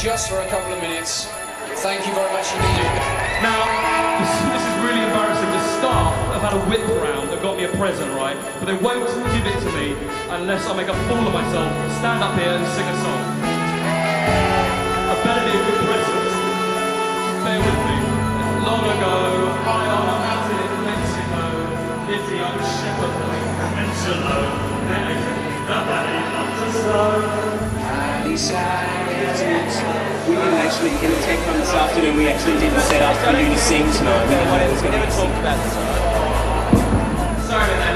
just for a couple of minutes. Thank you very much indeed. Now, this, this is really embarrassing. The staff have had a whip round that got me a present, right? But they won't give it to me unless I make a fool of myself, stand up here and sing a song. I better be a good present. Bear with me. Long ago, high on a mountain in Mexico, lived a young shepherd boy, Angelo. Actually, in the tech on this afternoon, we actually didn't set up for you to sing tonight. We to sing. about this. Sorry about that,